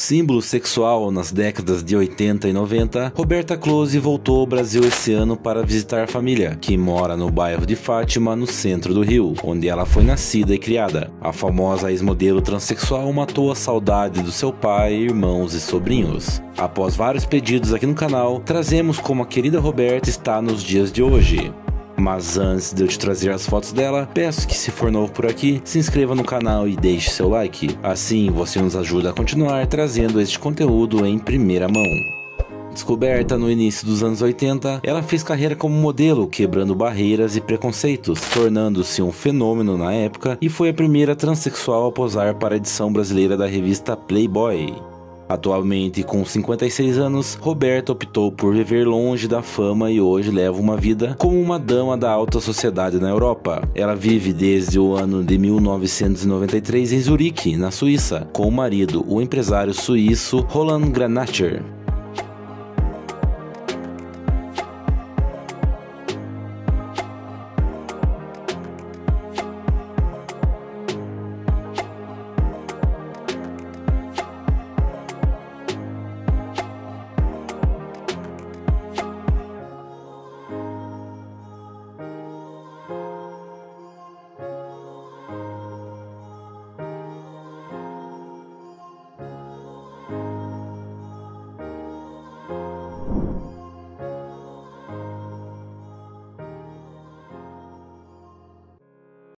Símbolo sexual nas décadas de 80 e 90, Roberta Close voltou ao Brasil esse ano para visitar a família, que mora no bairro de Fátima, no centro do Rio, onde ela foi nascida e criada. A famosa ex-modelo transexual matou a saudade do seu pai, irmãos e sobrinhos. Após vários pedidos aqui no canal, trazemos como a querida Roberta está nos dias de hoje. Mas antes de eu te trazer as fotos dela, peço que se for novo por aqui, se inscreva no canal e deixe seu like. Assim você nos ajuda a continuar trazendo este conteúdo em primeira mão. Descoberta no início dos anos 80, ela fez carreira como modelo, quebrando barreiras e preconceitos, tornando-se um fenômeno na época e foi a primeira transexual a posar para a edição brasileira da revista Playboy. Atualmente, com 56 anos, Roberta optou por viver longe da fama e hoje leva uma vida como uma dama da alta sociedade na Europa. Ela vive desde o ano de 1993 em Zurique, na Suíça, com o marido, o empresário suíço Roland Granacher.